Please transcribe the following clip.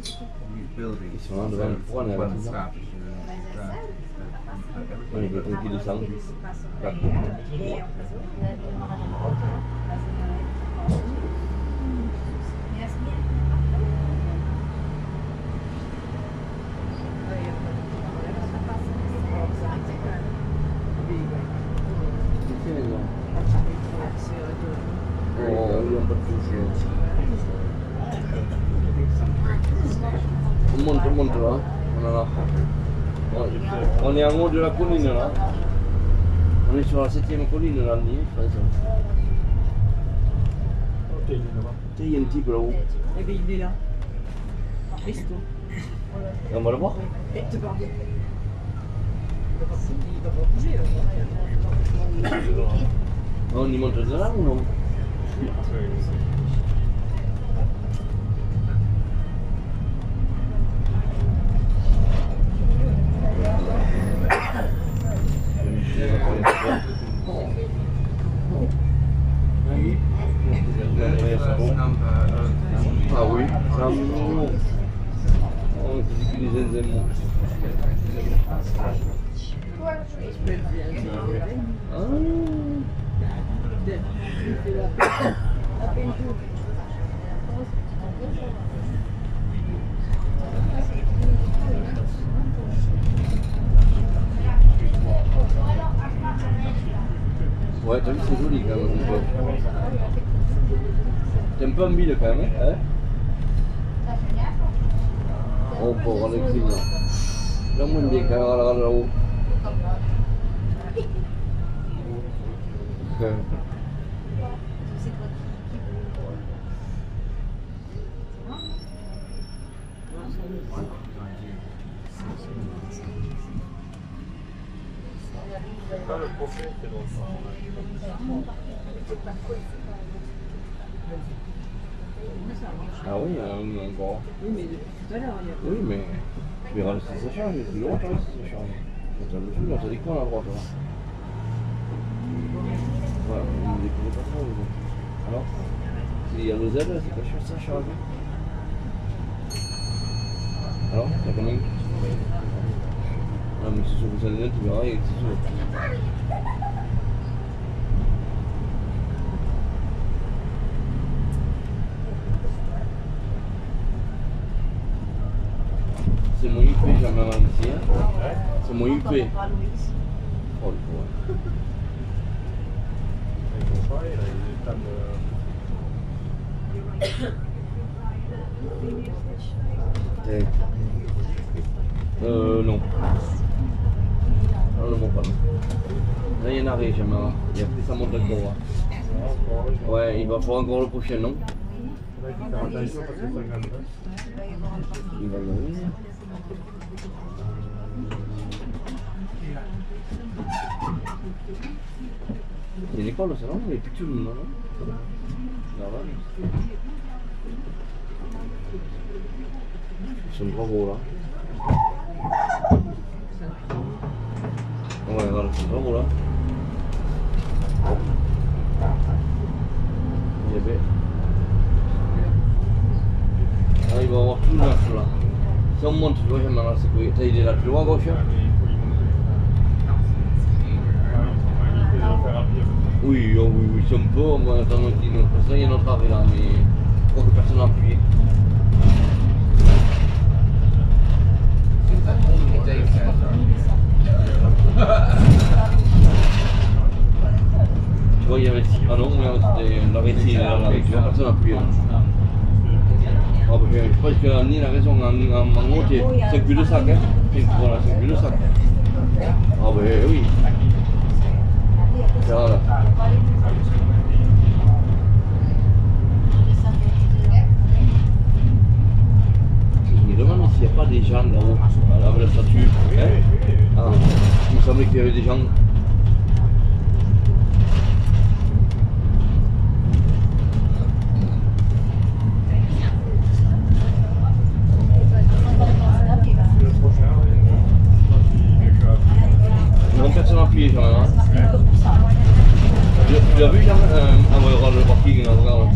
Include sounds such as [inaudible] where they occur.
Ils sont là devant le four, on est avec ça. On est tranquille de sang. Oh, io un po' più On monte, on monte là. On est là. On- est en haut de la colline là. On est sur la septième colline là, exemple. Tu sais, il y a un type là-haut. Eh bien, il est là. Resto. Et on va le voir. Et te parle. Il va pas bouger. euh. On y monte de là ou non? Ah oui, zinzins. Ah. Ouais, t'as vu, c'est joli quand même. un peu. T'aimes pas Mille quand même, hein Oh, pauvre Alexis, là. Là, moi, il est là-haut. Euh, Ah oui, euh. Oui, mais depuis tout à l'heure, il y a Oui, mais. C'est le truc, là, t'as dit quoi à droite, là Ouais, on ne pas ça, vous. Alors S'il y a le Z, c'est pas sûr ça change. Alors, t'as combien? Ah, mais c'est sur le Z, tu verras, il est sûr. C'est mon UP, menti, hein C'est mon UP. Oh, le pauvre. [coughs] Eh. Euh, non. Le pas. non. Là, il y en a après, ça monte encore. hein. Ouais, il va falloir encore le prochain, non Il va y aller. C'est une école, ça, non Il est plus tout, non Là-bas. Ils là. Gros, là. Il bête. Ah, va avoir tout neuf, là. Si on monte, vois, j'aime la sécurité. Il est plus loin à Oui, oh oui, oui, c'est un peu, on va il y a notre arrêt là, mais je que personne n'a appuyé. Tu vois, il y avait ah non, mais tu vois, personne n'a appuyé. Ah, je pense que Annie a raison, en, en, c'est 5 buts de sac, hein. C'est- Voilà, 5 buts de sac. Ah, bah oui. Voilà. Je me demande s'il n'y a pas des gens là-haut, avec la statue. Hein ah, il me semblait qu'il y avait des gens. viel teurer. Wir, wir haben ähm, aber Parking in der Frau.